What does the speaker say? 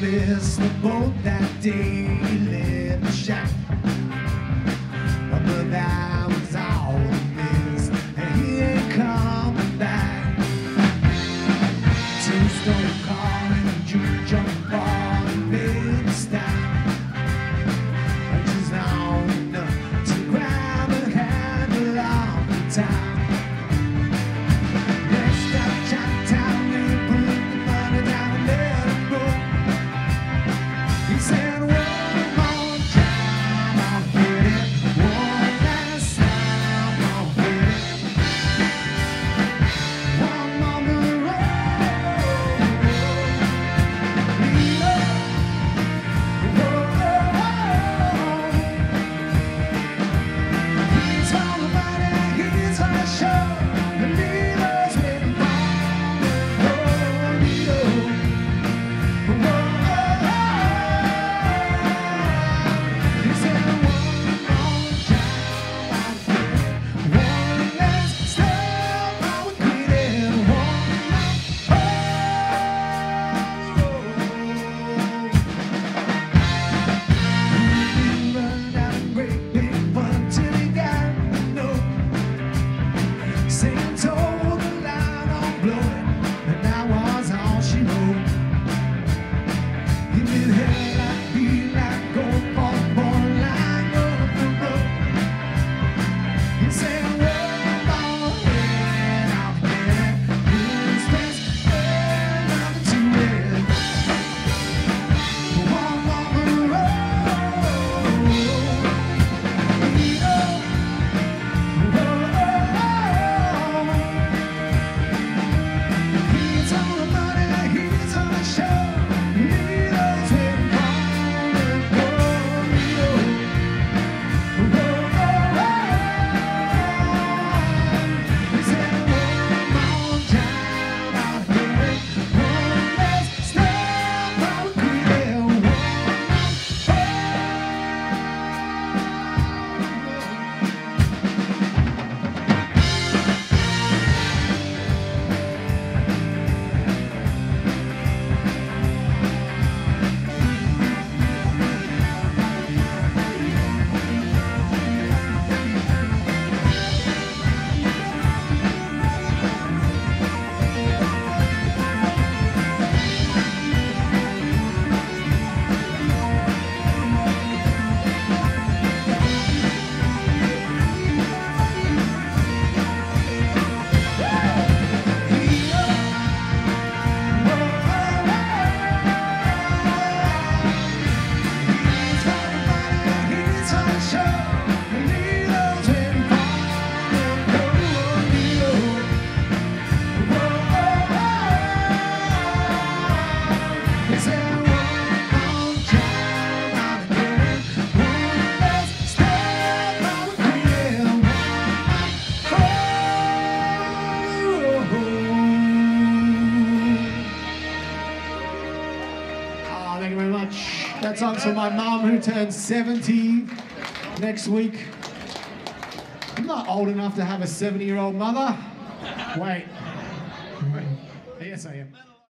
missed the boat that day, left the shack. But that was all he missed, and he ain't coming back. Two stone car and you jump on a big stack. Just long enough to grab a handle off the top. you very much. That's on for my mom who turns 70 next week. I'm not old enough to have a 70 year old mother. Wait. Yes, I am.